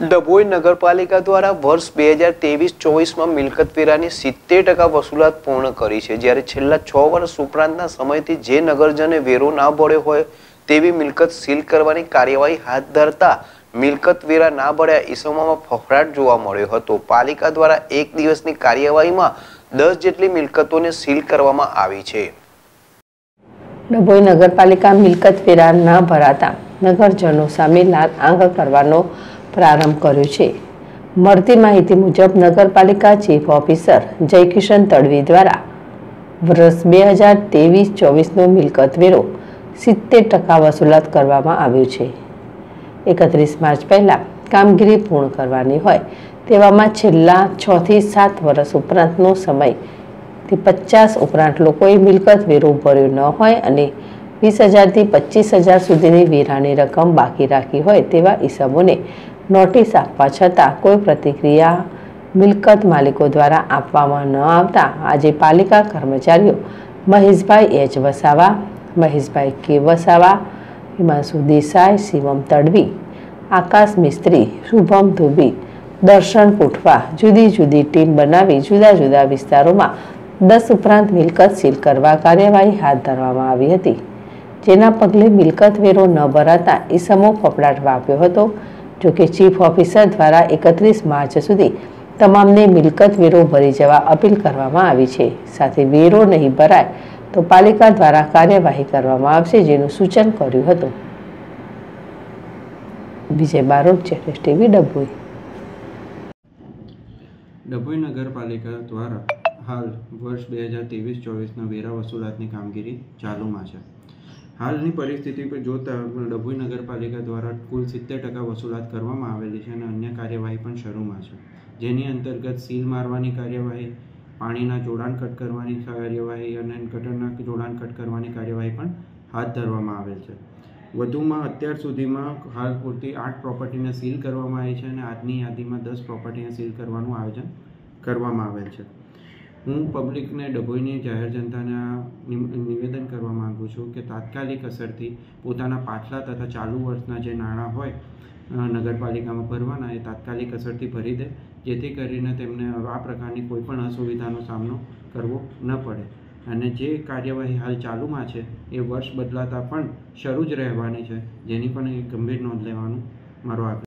ડભોઈ નગરપાલિકા દ્વારા વર્ષ બે હજાર ત્રેવીસ ચોવીસમાં મિલકત સિત્તેર ટકા વસૂલાત પૂર્ણ કરી છે. જ્યારે છેલ્લા છ વર્ષ ઉપરાંતના સમયથી જે નગરજને વેરો ના ભર્યો હોય તેવી મિલકત સીલ કરવાની કાર્યવાહી હાથ ધરતા મિલકત ના ભર્યા ઈસમોમાં ફફડાટ જોવા મળ્યો હતો. પાલિકા દ્વારા એક દિવસની કાર્યવાહીમાં દસ જેટલી મિલકતોને સીલ કરવામાં આવી છે. ડભોઈ નગરપાલિકા મિલકત વેરા ન ભરાતા નગરજનો સામે લાલ આંખ કરવાનો પ્રારંભ કર્યો છે. મળતી માહિતી મુજબ નગરપાલિકા ચીફ ઓફિસર જયકિશન તડવી દ્વારા વર્ષ બે હજાર ત્રેવીસ ચોવીસનો મિલકત વેરો સિત્તેર ટકા વસૂલાત કરવામાં આવ્યો છે. એકત્રીસ માર્ચ પહેલાં કામગીરી પૂર્ણ કરવાની હોય તેવામાં છેલ્લા છથી સાત વર્ષ ઉપરાંતનો સમય તે પચાસ ઉપરાંત લોકોએ મિલકત વેરો ભર્યો ન હોય અને વીસ હજારથી પચીસ હજાર સુધીની વેરાની રકમ બાકી રાખી હોય તેવા ઈસમોને નોટિસ આપવા છતાં કોઈ પ્રતિક્રિયા મિલકત માલિકો દ્વારા આપવામાં ન આવતા આજે પાલિકા કર્મચારીઓ મહેશભાઈ એચ વસાવા, મહેશભાઈ કે વસાવા, હિમાંશુ દેસાઈ, શિવમ તડવી, આકાશ મિસ્ત્રી, શુભમ ધુબી, દર્શન પૂઠવા જુદી જુદી ટીમ બનાવી જુદા જુદા વિસ્તારોમાં દસ ઉપરાંત મિલકત સીલ કરવા કાર્યવાહી હાથ ધરવામાં આવી હતી. જેના પગલે મિલકત વેરો ન ભરાતા ઈસમો ફફડાટ વાપ્યો હતો. જોકે ચીફ ઓફિસર દ્વારા એકત્રીસ માર્ચ સુધી તમામને મિલકત વેરો ભરી જવા અપીલ કરવામાં આવી છે. સાથે વેરો નહીં ભરાય તો પાલિકા દ્વારા કાર્યવાહી કરવામાં આવશે જેનું સૂચન કર્યું હતું. Vijay Barot JS TV, Dabhoi. Dabhoi નગરપાલિકા દ્વારા હાલ વર્ષ બે હજાર ત્રેવીસ ચોવીસના વેરા વસૂલાતની કામગીરી ચાલુમાં છે. હાલની પરિસ્થિતિ પર જોતા ડભોઈ નગરપાલિકા દ્વારા કુલ સિત્તેર ટકા વસૂલાત કરવામાં આવેલી છે અને અન્ય કાર્યવાહી પણ શરૂમાં છે. જેની અંતર્ગત સીલ મારવાની કાર્યવાહી, પાણીના જોડાણ કટ કરવાની કાર્યવાહી અને ગટરના જોડાણ કટ કરવાની કાર્યવાહી પણ હાથ ધરવામાં આવેલ છે. વધુમાં અત્યાર સુધીમાં હાલ પૂરતી આઠ પ્રોપર્ટીને સીલ કરવામાં આવી છે અને આજની યાદીમાં દસ પ્રોપર્ટીને સીલ કરવાનું આયોજન કરવામાં આવેલ છે. હું પબ્લિકને, ડભોઈની, જાહેર જનતાને નિવેદન કરવા માગું છું કે તાત્કાલિક અસરથી પોતાના પાછલા તથા ચાલુ વર્ષના જે નાણાં હોય નગરપાલિકામાં ભરવાના, એ તાત્કાલિક અસરથી ભરી દે, જેથી કરીને તેમને આ પ્રકારની કોઈપણ અસુવિધાનો સામનો કરવો ન પડે. અને જે કાર્યવાહી હાલ ચાલુમાં છે, એ વર્ષ બદલાતા પણ શરૂ જ રહેવાની છે, જેની પણ એ ગંભીર નોંધ લેવાનું મારો આગ્રહ